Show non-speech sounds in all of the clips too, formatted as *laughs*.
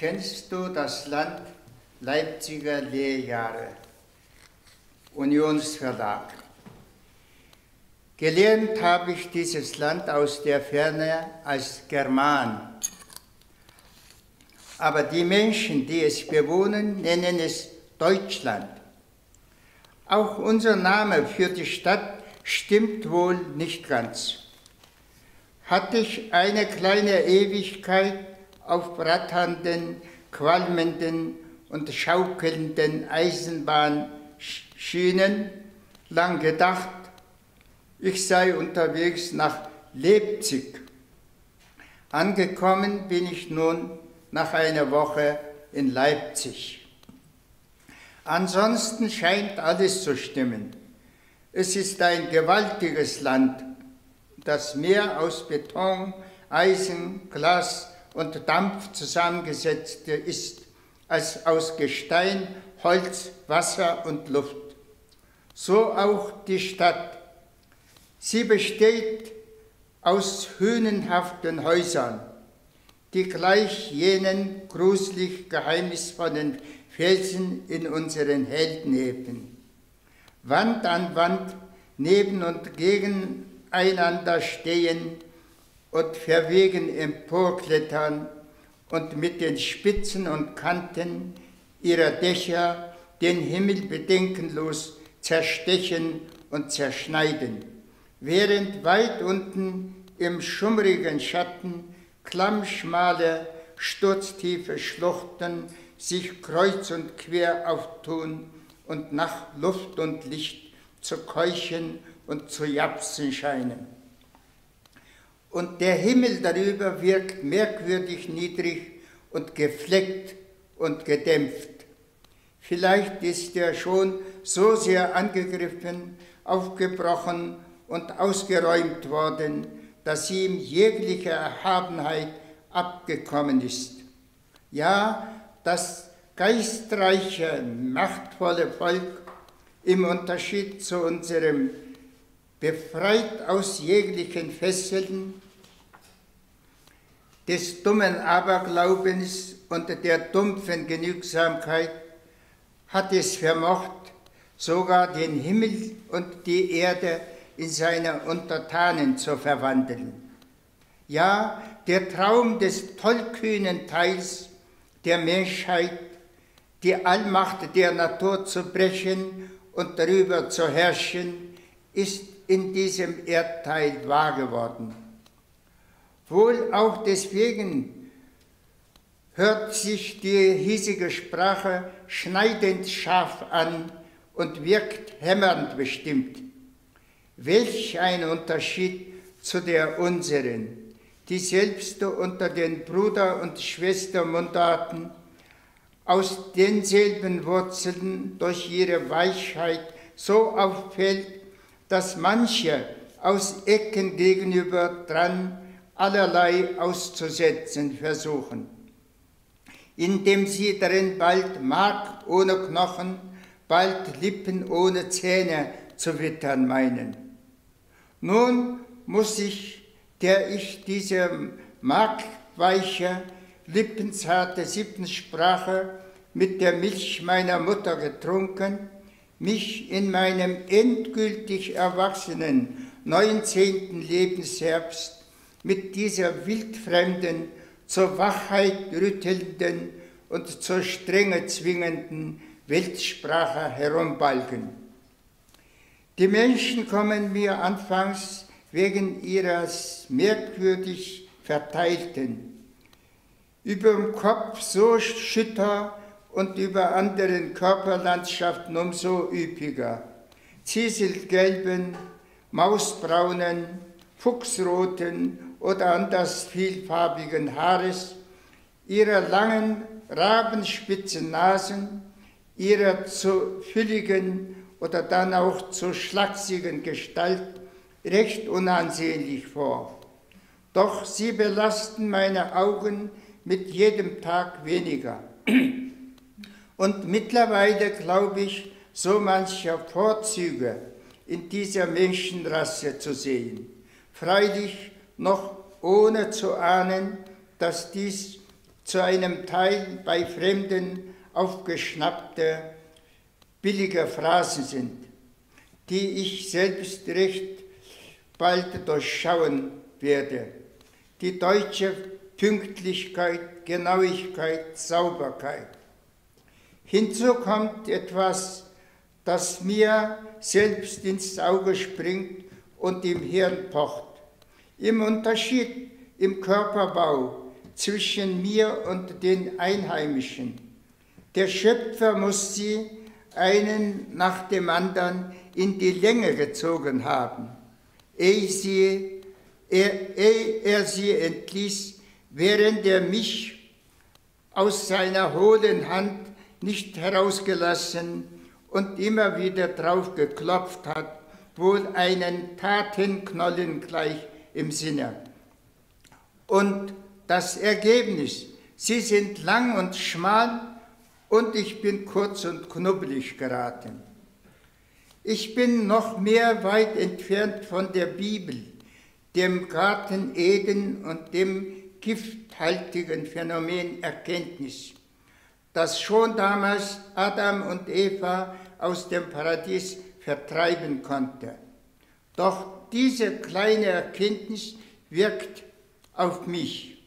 Kennst du das Land Leipziger Lehrjahre? Unionsverlag. Gelernt habe ich dieses Land aus der Ferne als German. Aber die Menschen, die es bewohnen, nennen es Deutschland. Auch unser Name für die Stadt stimmt wohl nicht ganz. Hatte ich eine kleine Ewigkeit auf bratternden, qualmenden und schaukelnden Eisenbahnschienen lang gedacht, ich sei unterwegs nach Leipzig. Angekommen bin ich nun nach einer Woche in Leipzig. Ansonsten scheint alles zu stimmen. Es ist ein gewaltiges Land, das mehr aus Beton, Eisen, Glas und Dampf zusammengesetzt ist als aus Gestein, Holz, Wasser und Luft. So auch die Stadt. Sie besteht aus hünenhaften Häusern, die gleich jenen gruselig geheimnisvollen Felsen in unseren Helden heben. Wand an Wand neben und gegeneinander stehen und verwegen emporklettern und mit den Spitzen und Kanten ihrer Dächer den Himmel bedenkenlos zerstechen und zerschneiden, während weit unten im schummrigen Schatten klammschmale, sturztiefe Schluchten sich kreuz und quer auftun und nach Luft und Licht zu keuchen und zu japsen scheinen und der Himmel darüber wirkt merkwürdig niedrig und gefleckt und gedämpft. Vielleicht ist er schon so sehr angegriffen, aufgebrochen und ausgeräumt worden, dass ihm jegliche Erhabenheit abgekommen ist. Ja, das geistreiche, machtvolle Volk im Unterschied zu unserem befreit aus jeglichen Fesseln des dummen Aberglaubens und der dumpfen Genügsamkeit, hat es vermocht, sogar den Himmel und die Erde in seine Untertanen zu verwandeln. Ja, der Traum des tollkühnen Teils der Menschheit, die Allmacht der Natur zu brechen und darüber zu herrschen, ist in diesem Erdteil wahr geworden. Wohl auch deswegen hört sich die hiesige Sprache schneidend scharf an und wirkt hämmernd bestimmt. Welch ein Unterschied zu der unseren, die selbst unter den Bruder- und Schwestermundarten aus denselben Wurzeln durch ihre Weichheit so auffällt, dass manche aus Ecken gegenüber dran allerlei auszusetzen versuchen, indem sie darin bald Mark ohne Knochen, bald Lippen ohne Zähne zu wittern meinen. Nun muss ich, der ich diese markweiche, lippenzarte Siebensprache mit der Milch meiner Mutter getrunken, mich in meinem endgültig erwachsenen 19. Lebensherbst mit dieser wildfremden, zur Wachheit rüttelnden und zur Strenge zwingenden Weltsprache herumbalgen. Die Menschen kommen mir anfangs wegen ihres merkwürdig verteilten, über dem Kopf so schütter und über anderen Körperlandschaften umso üppiger. Zieselgelben, mausbraunen, fuchsroten oder anders vielfarbigen Haares, ihrer langen, rabenspitzen Nasen, ihrer zu fülligen oder dann auch zu schlachsigen Gestalt recht unansehnlich vor. Doch sie belasten meine Augen mit jedem Tag weniger. *clears throat* Und mittlerweile glaube ich, so mancher Vorzüge in dieser Menschenrasse zu sehen. Freilich noch ohne zu ahnen, dass dies zu einem Teil bei Fremden aufgeschnappte, billige Phrasen sind, die ich selbst recht bald durchschauen werde. Die deutsche Pünktlichkeit, Genauigkeit, Sauberkeit. Hinzu kommt etwas, das mir selbst ins Auge springt und im Hirn pocht. Im Unterschied im Körperbau zwischen mir und den Einheimischen. Der Schöpfer muss sie einen nach dem anderen in die Länge gezogen haben, ehe, sie, er, ehe er sie entließ, während er mich aus seiner hohlen Hand nicht herausgelassen und immer wieder drauf geklopft hat, wohl einen Tatenknollen gleich im Sinne. Und das Ergebnis, sie sind lang und schmal und ich bin kurz und knubbelig geraten. Ich bin noch mehr weit entfernt von der Bibel, dem Garten Eden und dem gifthaltigen Phänomen Erkenntnis, das schon damals Adam und Eva aus dem Paradies vertreiben konnte. Doch diese kleine Erkenntnis wirkt auf mich.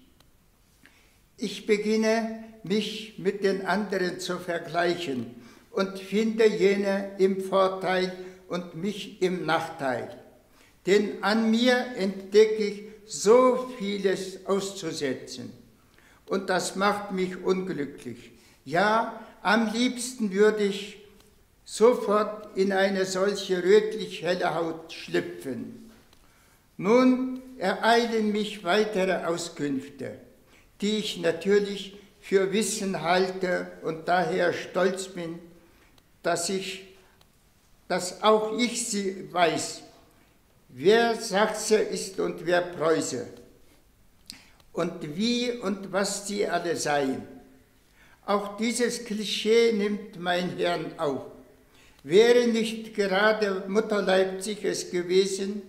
Ich beginne mich mit den anderen zu vergleichen und finde jene im Vorteil und mich im Nachteil. Denn an mir entdecke ich so vieles auszusetzen. Und das macht mich unglücklich. Ja, am liebsten würde ich sofort in eine solche rötlich helle Haut schlüpfen. Nun ereilen mich weitere Auskünfte, die ich natürlich für Wissen halte und daher stolz bin, dass ich, dass auch ich sie weiß, wer Sachse ist und wer Preuße und wie und was sie alle seien. Auch dieses Klischee nimmt mein Hirn auf. Wäre nicht gerade Mutter Leipzig es gewesen,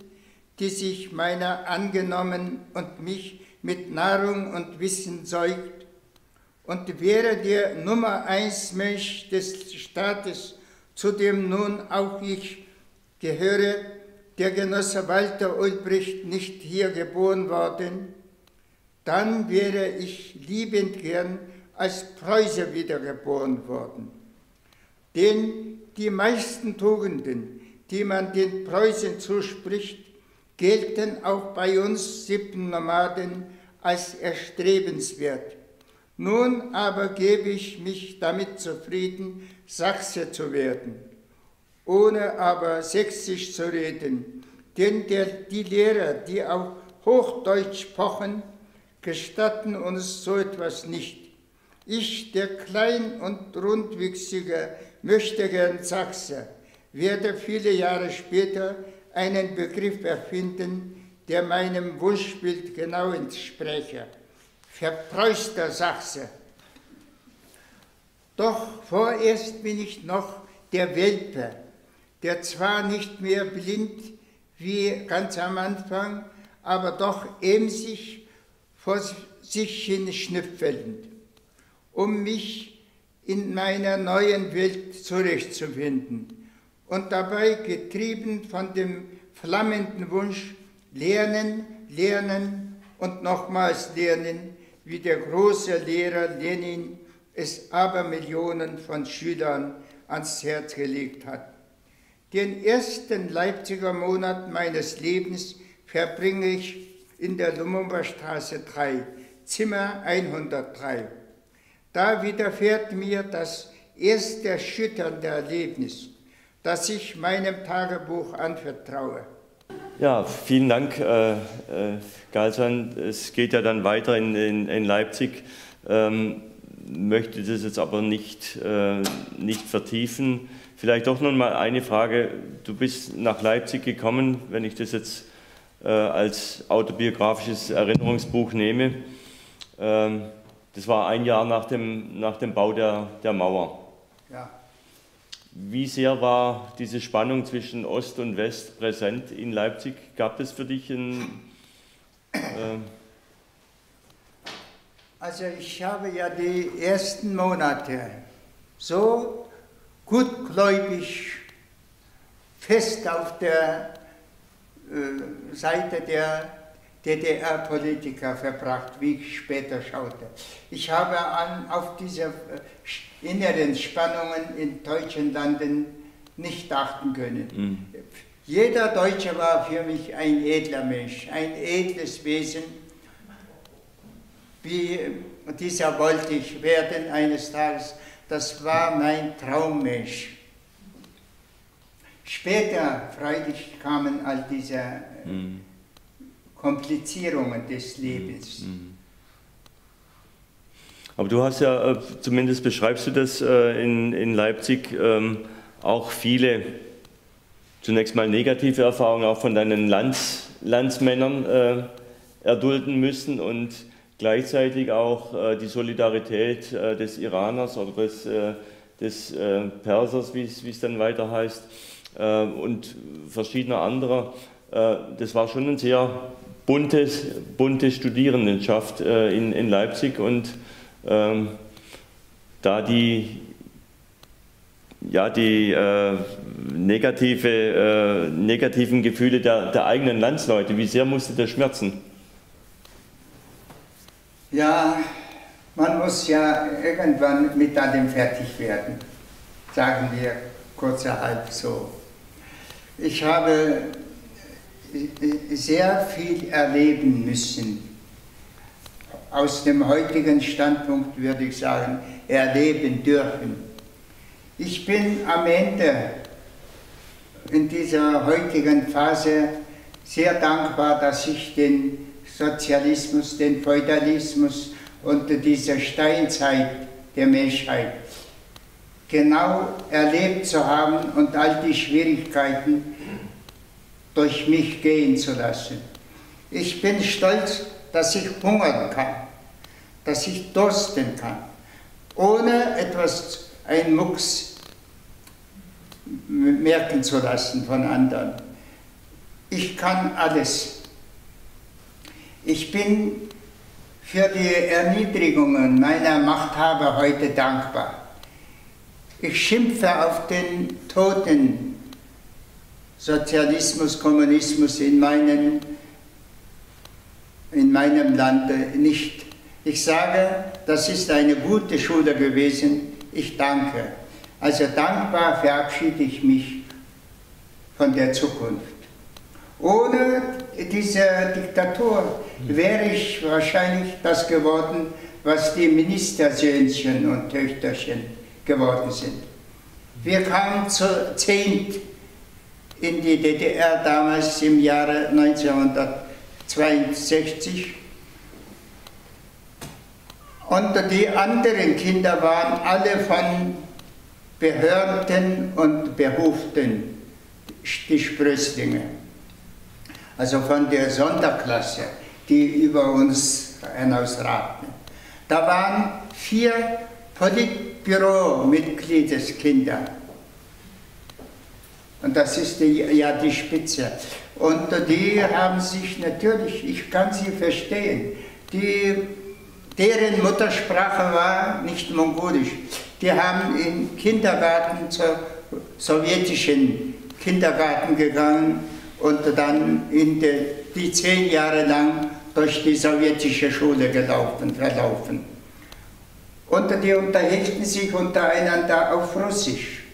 die sich meiner angenommen und mich mit Nahrung und Wissen säugt, und wäre der Nummer eins Mensch des Staates, zu dem nun auch ich gehöre, der Genosse Walter Ulbricht nicht hier geboren worden, dann wäre ich liebend gern als Preuße wiedergeboren worden. Denn die meisten Tugenden, die man den Preußen zuspricht, gelten auch bei uns Sippennomaden als erstrebenswert. Nun aber gebe ich mich damit zufrieden, Sachse zu werden, ohne aber sächsisch zu reden, denn der, die Lehrer, die auf Hochdeutsch pochen, gestatten uns so etwas nicht. Ich, der klein und rundwüchsige, möchte gern Sachse, werde viele Jahre später einen Begriff erfinden, der meinem Wunschbild genau entspräche verpreußter Sachse. Doch vorerst bin ich noch der Welpe, der zwar nicht mehr blind wie ganz am Anfang, aber doch emsig vor sich hin schnüffelnd, um mich in meiner neuen Welt zurechtzufinden und dabei getrieben von dem flammenden Wunsch, lernen, lernen und nochmals lernen, wie der große Lehrer Lenin es Abermillionen von Schülern ans Herz gelegt hat. Den ersten Leipziger Monat meines Lebens verbringe ich in der Lumumba-Straße 3, Zimmer 103. Da widerfährt mir das erste erschütternde Erlebnis, das ich meinem Tagebuch anvertraue. Ja, vielen Dank, äh, äh, Galsan. Es geht ja dann weiter in, in, in Leipzig. Ähm, möchte das jetzt aber nicht, äh, nicht vertiefen. Vielleicht doch noch mal eine Frage. Du bist nach Leipzig gekommen, wenn ich das jetzt äh, als autobiografisches Erinnerungsbuch nehme. Ähm, das war ein Jahr nach dem, nach dem Bau der, der Mauer. Ja. Wie sehr war diese Spannung zwischen Ost und West präsent in Leipzig? Gab es für dich ein... Äh Also ich habe ja die ersten Monate so gutgläubig fest auf der äh, Seite der DDR-Politiker verbracht, wie ich später schaute. Ich habe an, auf diese äh, inneren Spannungen in deutschen Landen nicht achten können. Mhm. Jeder Deutsche war für mich ein edler Mensch, ein edles Wesen. Wie dieser wollte ich werden eines Tages. Das war mein Traummensch. Später, freilich, kamen all diese mhm. Komplizierungen des Lebens. Mhm. Aber du hast ja, äh, zumindest beschreibst du das äh, in, in Leipzig, ähm, auch viele, zunächst mal negative Erfahrungen auch von deinen Lands, Landsmännern äh, erdulden müssen und gleichzeitig auch die Solidarität des Iraners oder des, des Persers, wie es dann weiter heißt, und verschiedener anderer. Das war schon ein sehr buntes, bunte Studierendenschaft in, in Leipzig und ähm, da die, ja, die äh, negative, äh, negativen Gefühle der, der eigenen Landsleute, wie sehr musste das schmerzen? Ja, man muss ja irgendwann mit allem fertig werden, sagen wir kurzerhalb so. Ich habe sehr viel erleben müssen aus dem heutigen Standpunkt würde ich sagen, erleben dürfen. Ich bin am Ende in dieser heutigen Phase sehr dankbar, dass ich den Sozialismus, den Feudalismus und diese Steinzeit der Menschheit genau erlebt zu haben und all die Schwierigkeiten durch mich gehen zu lassen. Ich bin stolz, dass ich hungern kann dass ich dursten kann, ohne etwas, ein Mucks merken zu lassen von anderen. Ich kann alles. Ich bin für die Erniedrigungen meiner Machthaber heute dankbar. Ich schimpfe auf den toten Sozialismus, Kommunismus in, meinen, in meinem Lande nicht. Ich sage, das ist eine gute Schule gewesen. Ich danke. Also dankbar verabschiede ich mich von der Zukunft. Ohne diese Diktatur wäre ich wahrscheinlich das geworden, was die Ministersöhnchen und Töchterchen geworden sind. Wir kamen zu zehnt in die DDR damals im Jahre 1962 und die anderen Kinder waren alle von Behörden und Behuften, die Sprösslinge. Also von der Sonderklasse, die über uns hinausragten. Da waren vier Politbüro-Mitgliedeskinder. Und das ist die, ja die Spitze. Und die haben sich natürlich, ich kann sie verstehen, die deren Muttersprache war nicht mongolisch. Die haben im Kindergarten zur sowjetischen Kindergarten gegangen und dann in de, die zehn Jahre lang durch die sowjetische Schule gelaufen, verlaufen. Und die unterhielten sich untereinander auf Russisch.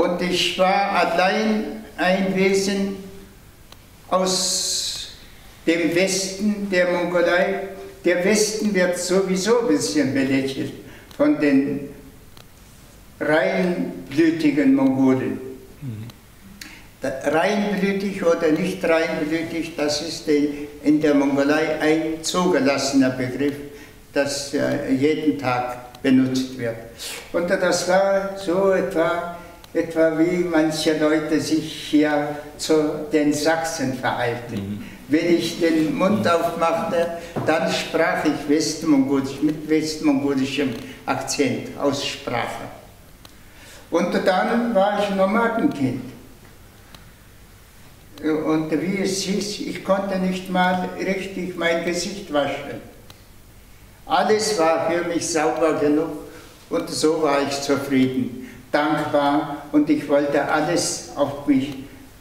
Und ich war allein ein Wesen aus dem Westen der Mongolei, der Westen wird sowieso ein bisschen belächelt von den reinblütigen Mongolen. Reinblütig oder nicht reinblütig, das ist in der Mongolei ein zugelassener Begriff, das äh, jeden Tag benutzt wird. Und das war so etwa, etwa wie manche Leute sich hier zu den Sachsen verhalten. Mhm. Wenn ich den Mund aufmachte, dann sprach ich Westmongolisch mit westmongolischem Akzent, Aussprache. Und dann war ich Nomadenkind. Und wie es hieß, ich konnte nicht mal richtig mein Gesicht waschen. Alles war für mich sauber genug und so war ich zufrieden, dankbar und ich wollte alles auf mich,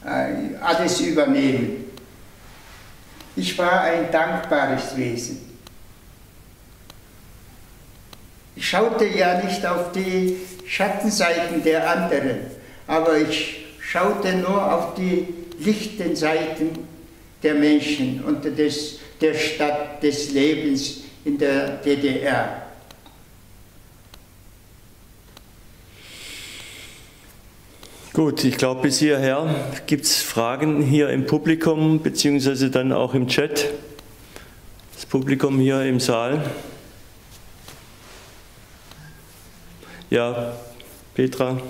äh, alles übernehmen. Ich war ein dankbares Wesen. Ich schaute ja nicht auf die Schattenseiten der anderen, aber ich schaute nur auf die lichten Seiten der Menschen und des, der Stadt, des Lebens in der DDR. Gut, ich glaube bis hierher gibt es Fragen hier im Publikum beziehungsweise dann auch im Chat. Das Publikum hier im Saal. Ja, Petra.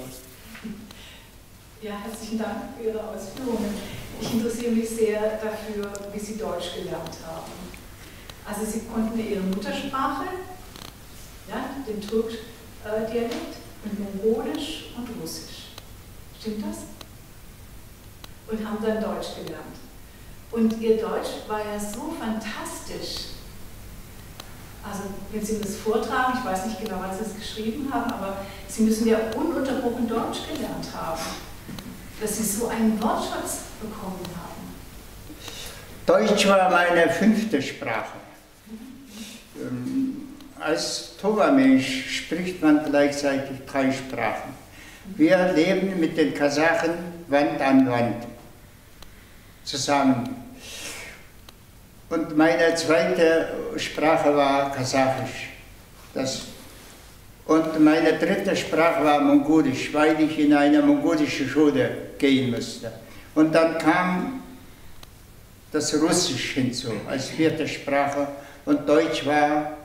Ja, herzlichen Dank für Ihre Ausführungen. Ich interessiere mich sehr dafür, wie Sie Deutsch gelernt haben. Also Sie konnten Ihre Muttersprache, ja, den Türk-Dialekt und Mongolisch und Russisch. Stimmt das? Und haben dann Deutsch gelernt. Und Ihr Deutsch war ja so fantastisch. Also, wenn Sie das vortragen, ich weiß nicht genau, wann Sie es geschrieben haben, aber Sie müssen ja ununterbrochen Deutsch gelernt haben, dass Sie so einen Wortschatz bekommen haben. Deutsch war meine fünfte Sprache. Ähm, als Toba-Mensch spricht man gleichzeitig drei Sprachen. Wir leben mit den Kasachen Wand an Wand zusammen. Und meine zweite Sprache war Kasachisch. Das und meine dritte Sprache war Mongolisch, weil ich in eine mongolische Schule gehen musste. Und dann kam das Russisch hinzu als vierte Sprache und Deutsch war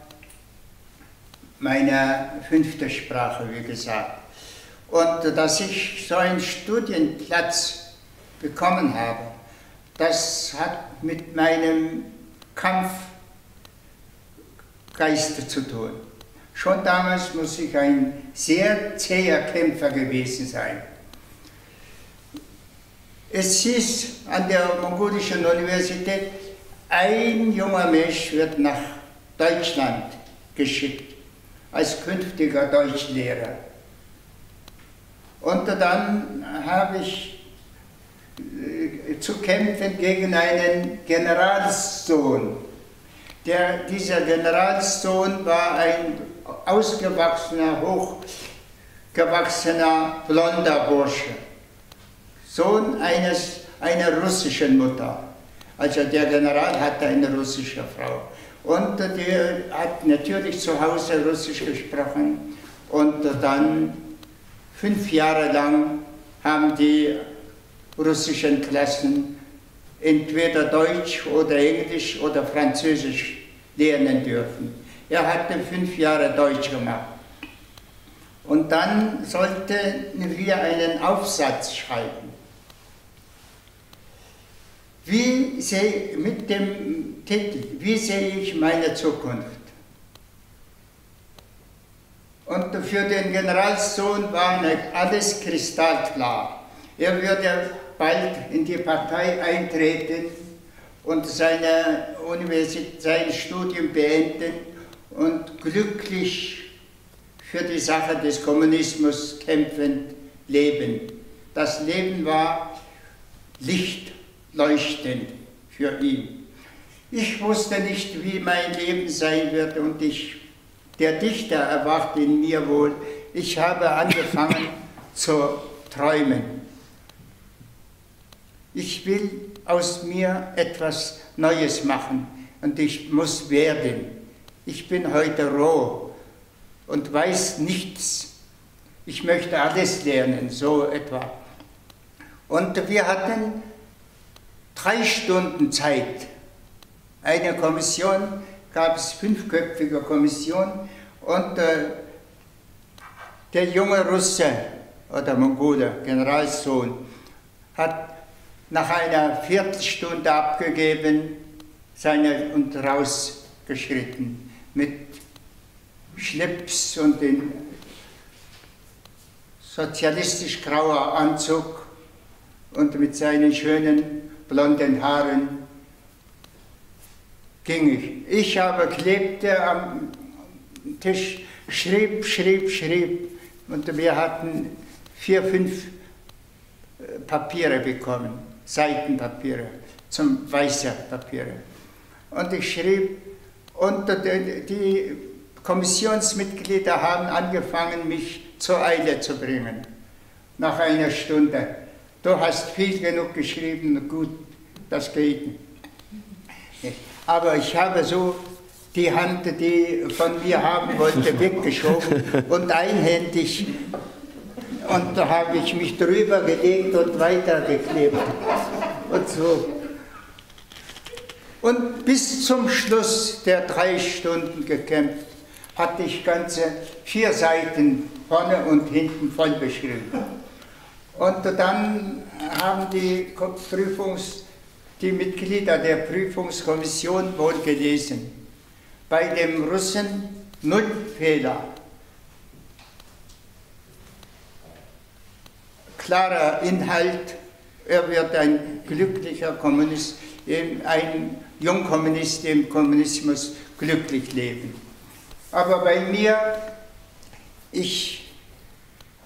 meine fünfte Sprache, wie gesagt. Und dass ich so einen Studienplatz bekommen habe, das hat mit meinem Kampfgeist zu tun. Schon damals muss ich ein sehr zäher Kämpfer gewesen sein. Es hieß an der mongolischen Universität, ein junger Mensch wird nach Deutschland geschickt als künftiger Deutschlehrer. Und dann habe ich äh, zu kämpfen gegen einen Generalssohn. Der, dieser Generalssohn war ein ausgewachsener, hochgewachsener, blonder Bursche. Sohn eines, einer russischen Mutter. Also der General hatte eine russische Frau. Und der hat natürlich zu Hause Russisch gesprochen. Und dann fünf Jahre lang haben die russischen Klassen entweder Deutsch oder Englisch oder Französisch lernen dürfen. Er hatte fünf Jahre Deutsch gemacht. Und dann sollten wir einen Aufsatz schreiben. Wie sehe, mit dem Titel, wie sehe ich meine Zukunft? Und für den Generalssohn war alles kristallklar. Er würde bald in die Partei eintreten und seine Universität, sein Studium beenden und glücklich für die Sache des Kommunismus kämpfend leben. Das Leben war Licht leuchtend für ihn. Ich wusste nicht, wie mein Leben sein wird und ich, der Dichter erwacht in mir wohl. Ich habe angefangen *laughs* zu träumen. Ich will aus mir etwas Neues machen und ich muss werden. Ich bin heute roh und weiß nichts. Ich möchte alles lernen, so etwa. Und wir hatten drei Stunden Zeit. Eine Kommission, gab es fünfköpfige Kommission und der junge Russe oder Mongole, Generalssohn, hat nach einer Viertelstunde abgegeben seine, und rausgeschritten mit Schlips und in sozialistisch grauer Anzug und mit seinen schönen blonden Haaren ging ich. Ich aber klebte am Tisch schrieb, schrieb, schrieb. Und wir hatten vier, fünf äh, Papiere bekommen, Seitenpapiere, zum weißer Papiere. Und ich schrieb, und die Kommissionsmitglieder haben angefangen, mich zur Eile zu bringen. Nach einer Stunde. Du hast viel genug geschrieben, gut, das geht nicht. Aber ich habe so die Hand, die von mir haben wollte, *laughs* weggeschoben und einhändig. Und da habe ich mich drüber gelegt und weitergeklebt. Und so. Und bis zum Schluss der drei Stunden gekämpft, hatte ich ganze vier Seiten vorne und hinten voll beschrieben. Und dann haben die Prüfungs, die Mitglieder der Prüfungskommission wohl gelesen bei dem Russen null Fehler. Klarer Inhalt, er wird ein glücklicher Kommunist, ein Jungkommunist im Kommunismus glücklich leben. Aber bei mir, ich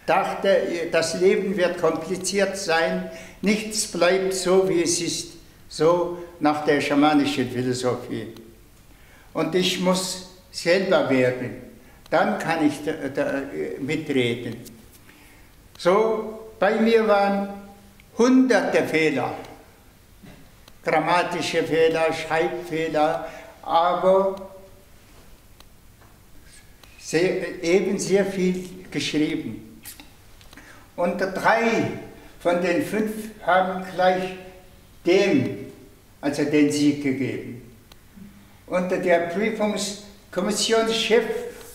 dachte, das Leben wird kompliziert sein, nichts bleibt so, wie es ist, so nach der schamanischen Philosophie und ich muss selber werden. Dann kann ich da, da mitreden. So, bei mir waren hunderte Fehler, grammatische Fehler, Schreibfehler, aber sehr, eben sehr viel geschrieben. Und drei von den fünf haben gleich dem, also den Sieg gegeben und der Prüfungskommissionschef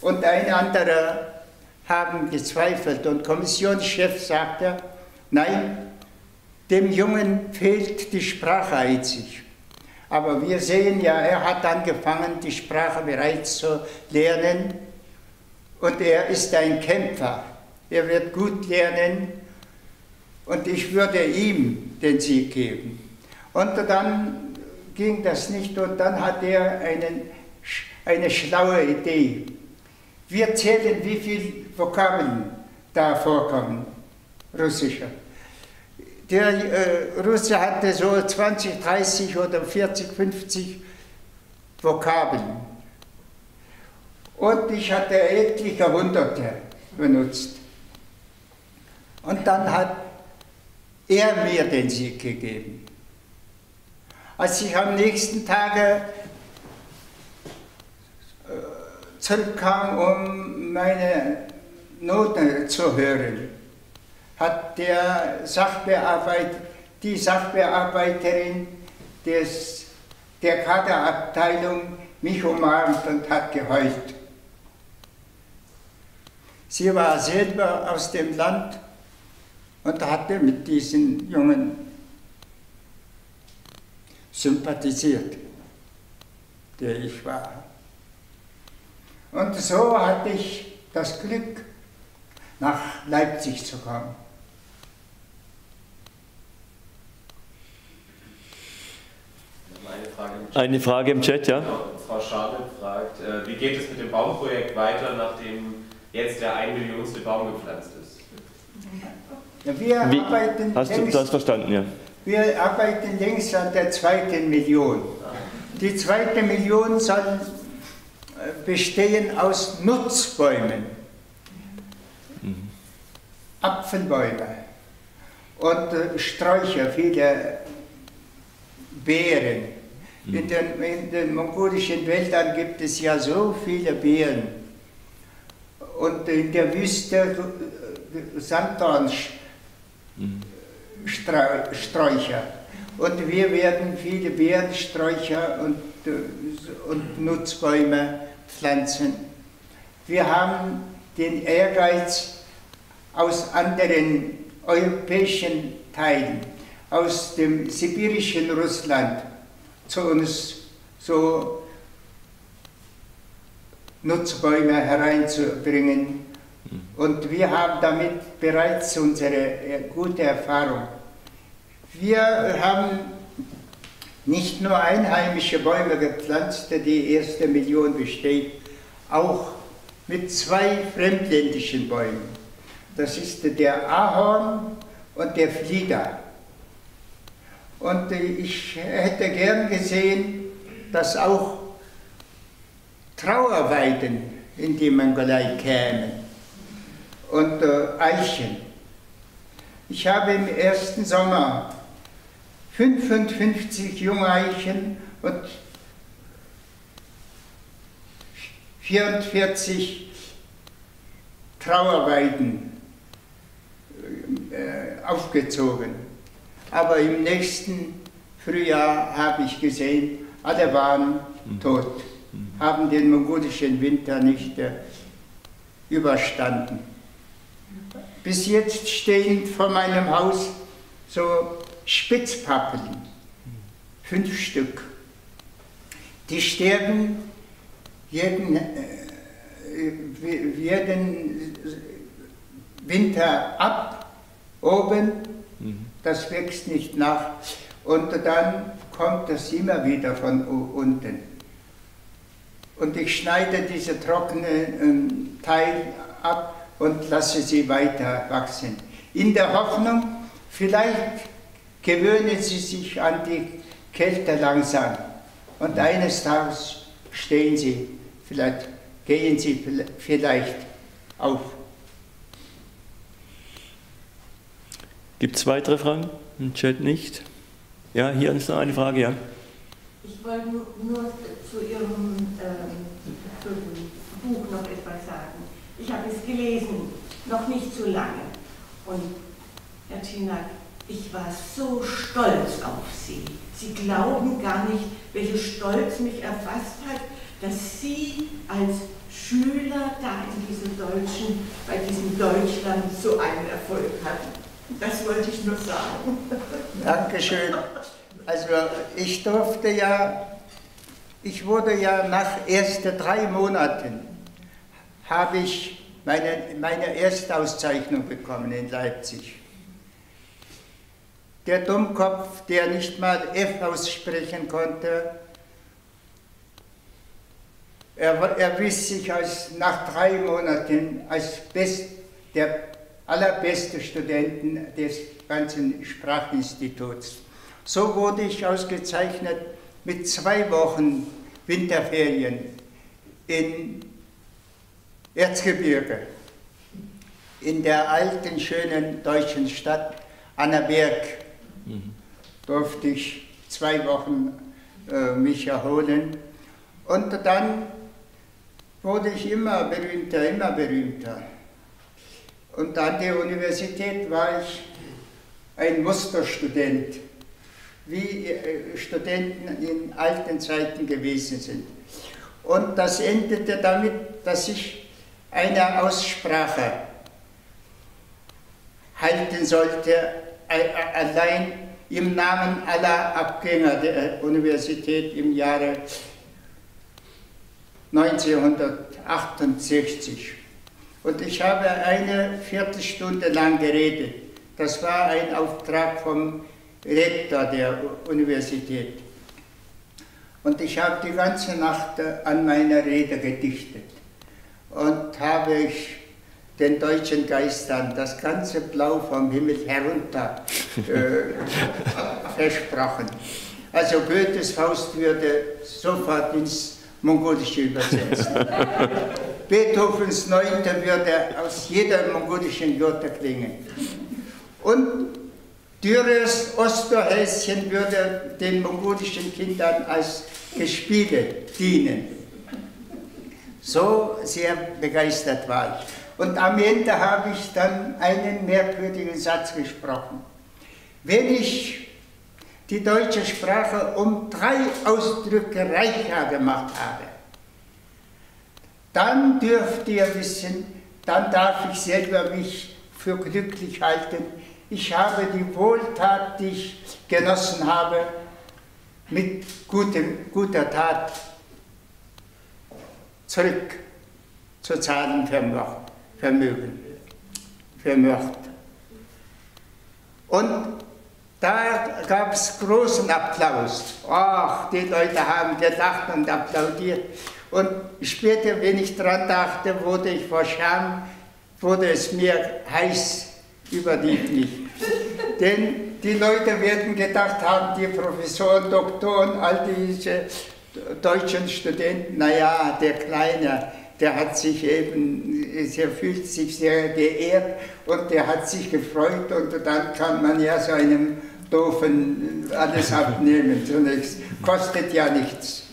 und ein anderer haben gezweifelt und Kommissionschef sagte, nein, dem Jungen fehlt die Sprache einzig. Aber wir sehen ja, er hat angefangen, die Sprache bereits zu lernen und er ist ein Kämpfer. Er wird gut lernen und ich würde ihm den Sieg geben. Und dann ging das nicht und dann hat er einen, eine schlaue Idee. Wir zählen, wie viele Vokabeln da vorkommen, russische. Der äh, Russe hatte so 20, 30 oder 40, 50 Vokabeln. Und ich hatte etliche Hunderte benutzt. Und dann hat er mir den Sieg gegeben. Als ich am nächsten Tage äh, zurückkam, um meine Noten zu hören, hat der Sachbearbeit, die Sachbearbeiterin des, der Kaderabteilung mich umarmt und hat geheult. Sie war selber aus dem Land und hatte mit diesen jungen sympathisiert, der ich war. Und so hatte ich das Glück, nach Leipzig zu kommen. Eine Frage, Eine Frage im Chat, ja? Genau, Frau Schabel fragt, äh, wie geht es mit dem Baumprojekt weiter, nachdem jetzt der ein Millionste Baum gepflanzt ist? Ja, wir wie, arbeiten hast du das verstanden, ja? Wir arbeiten längst an der zweiten Million. Die zweite Million soll äh, bestehen aus Nutzbäumen, mhm. Apfelbäume und äh, Sträucher, viele Beeren. Mhm. In, den, in den mongolischen Wäldern gibt es ja so viele Beeren. Und in der Wüste äh, Sanddorn. Mhm. Sträucher. Und wir werden viele Beerensträucher und, und Nutzbäume pflanzen. Wir haben den Ehrgeiz aus anderen europäischen Teilen, aus dem sibirischen Russland zu uns so Nutzbäume hereinzubringen und wir haben damit bereits unsere äh, gute Erfahrung. Wir haben nicht nur einheimische Bäume gepflanzt, die erste Million besteht, auch mit zwei fremdländischen Bäumen. Das ist der Ahorn und der Flieder. Und ich hätte gern gesehen, dass auch Trauerweiden in die Mongolei kämen und äh, Eichen. Ich habe im ersten Sommer 55 Jungeichen und 44 Trauerweiden äh, aufgezogen. Aber im nächsten Frühjahr habe ich gesehen, alle waren mhm. tot, mhm. haben den mongolischen Winter nicht äh, überstanden. Bis jetzt stehen vor meinem Haus so Spitzpappeln, fünf Stück. Die sterben jeden, äh, jeden Winter ab, oben, mhm. das wächst nicht nach. Und dann kommt das immer wieder von unten. Und ich schneide diese trockenen ähm, Teil ab und lasse sie weiter wachsen. In der Hoffnung, vielleicht gewöhnen sie sich an die Kälte langsam. Und eines Tages stehen sie, vielleicht gehen sie vielleicht auf. Gibt es weitere Fragen im Chat nicht? Ja, hier ist noch eine Frage, ja. Ich wollte nur, nur zu Ihrem ähm, Buch noch etwas sagen. Ich habe es gelesen, noch nicht so lange. Und Herr Tinak, ich war so stolz auf Sie. Sie glauben gar nicht, welcher Stolz mich erfasst hat, dass Sie als Schüler da in diesem Deutschen, bei diesem Deutschland so einen Erfolg hatten. Das wollte ich nur sagen. Dankeschön. Also ich durfte ja, ich wurde ja nach ersten drei Monaten, habe ich meine, meine Erstauszeichnung bekommen in Leipzig. Der Dummkopf, der nicht mal F aussprechen konnte, er erwies sich als, nach drei Monaten als best, der allerbeste Studenten des ganzen Sprachinstituts. So wurde ich ausgezeichnet mit zwei Wochen Winterferien in Erzgebirge, in der alten, schönen deutschen Stadt Annaberg. Durfte ich zwei Wochen äh, mich erholen. Und dann wurde ich immer berühmter, immer berühmter. Und an der Universität war ich ein Musterstudent, wie äh, Studenten in alten Zeiten gewesen sind. Und das endete damit, dass ich eine Aussprache halten sollte, allein im Namen aller Abgänger der Universität im Jahre 1968. Und ich habe eine Viertelstunde lang geredet. Das war ein Auftrag vom Rektor der Universität. Und ich habe die ganze Nacht an meiner Rede gedichtet und habe ich den deutschen Geistern das ganze Blau vom Himmel herunter äh, *laughs* versprochen. Also Goethes Faust würde sofort ins Mongolische übersetzt. *laughs* Beethovens Neunte würde aus jeder mongolischen Jote klingen. Und Dürers Osterhäschen würde den mongolischen Kindern als Gespiele dienen. So sehr begeistert war ich. Und am Ende habe ich dann einen merkwürdigen Satz gesprochen. Wenn ich die deutsche Sprache um drei Ausdrücke reicher gemacht habe, dann dürft ihr wissen, dann darf ich selber mich für glücklich halten. Ich habe die Wohltat, die ich genossen habe, mit gutem, guter Tat zurück zu zahlen vermögen, vermocht. Und da gab es großen Applaus. Ach, die Leute haben gelacht und applaudiert. Und später, wenn ich daran dachte, wurde ich vor Scham, wurde es mir heiß über die Knie. Denn die Leute werden gedacht haben, die Professoren, Doktoren, all diese deutschen Studenten, naja, der Kleine, der hat sich eben, der fühlt sich sehr geehrt und der hat sich gefreut und dann kann man ja so einem Doofen alles *laughs* abnehmen zunächst. Kostet ja nichts.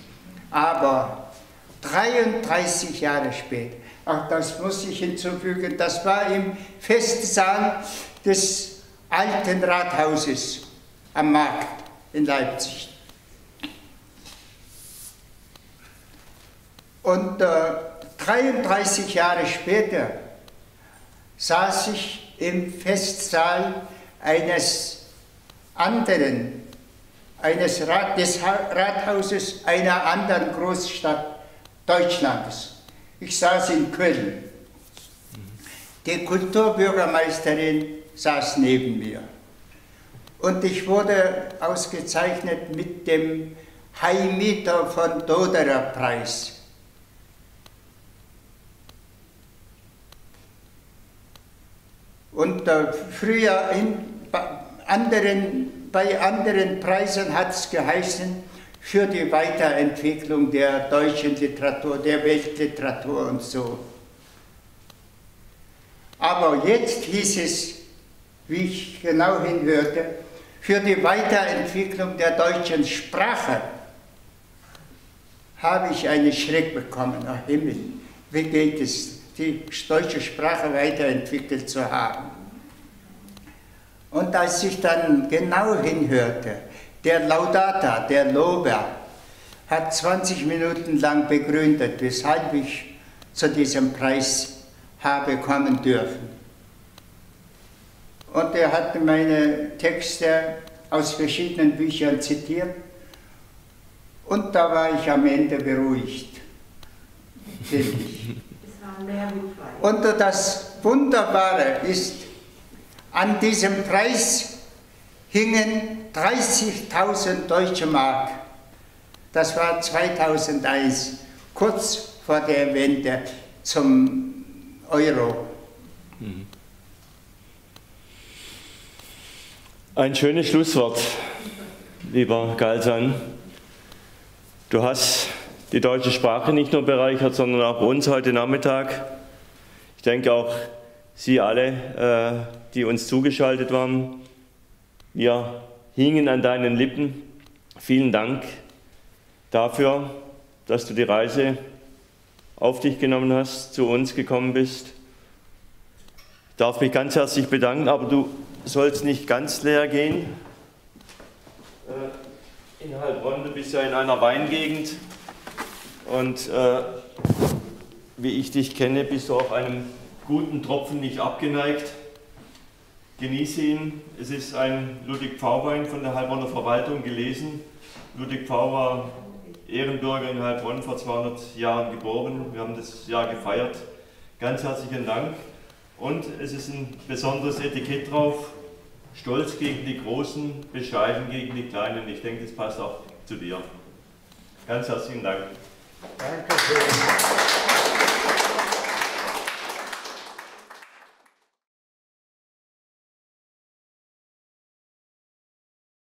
Aber 33 Jahre später, auch das muss ich hinzufügen, das war im Festsaal des alten Rathauses am Markt in Leipzig. Und äh, 33 Jahre später saß ich im Festsaal eines anderen, eines Rat, des Rathauses einer anderen Großstadt Deutschlands. Ich saß in Köln. Die Kulturbürgermeisterin saß neben mir. Und ich wurde ausgezeichnet mit dem Heimieter von Doderer Preis. Und äh, früher in anderen, bei anderen Preisen hat es geheißen, für die Weiterentwicklung der deutschen Literatur, der Weltliteratur und so. Aber jetzt hieß es, wie ich genau hinhörte, für die Weiterentwicklung der deutschen Sprache habe ich einen Schreck bekommen. Ach Himmel, wie geht es, die deutsche Sprache weiterentwickelt zu haben? Und als ich dann genau hinhörte, der Laudata, der Lober, hat 20 Minuten lang begründet, weshalb ich zu diesem Preis habe kommen dürfen. Und er hat meine Texte aus verschiedenen Büchern zitiert und da war ich am Ende beruhigt. *laughs* Und das Wunderbare ist, an diesem Preis hingen 30.000 deutsche Mark. Das war 2001, kurz vor der Wende zum Euro. Ein schönes Schlusswort, lieber Galsan. Du hast die deutsche Sprache nicht nur bereichert, sondern auch uns heute Nachmittag. Ich denke auch Sie alle, äh, die uns zugeschaltet waren. Wir hingen an deinen Lippen. Vielen Dank dafür, dass du die Reise auf dich genommen hast, zu uns gekommen bist. Ich darf mich ganz herzlich bedanken, aber du sollst nicht ganz leer gehen. Äh, in Heilbronn, du bist ja in einer Weingegend und äh, wie ich dich kenne, bist du auch einem guten Tropfen nicht abgeneigt. Genieße ihn. Es ist ein Ludwig Pfau-Wein von der Heilbronner Verwaltung gelesen. Ludwig Pfau war Ehrenbürger in Heilbronn vor 200 Jahren geboren. Wir haben das Jahr gefeiert. Ganz herzlichen Dank. Und es ist ein besonderes Etikett drauf. Stolz gegen die Großen, bescheiden gegen die Kleinen. Ich denke, das passt auch zu dir. Ganz herzlichen Dank. Danke schön.